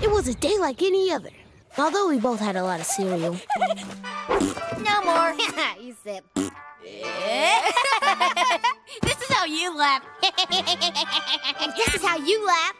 It was a day like any other. Although we both had a lot of cereal. No more. you sip. this is how you laugh. This is how you laugh.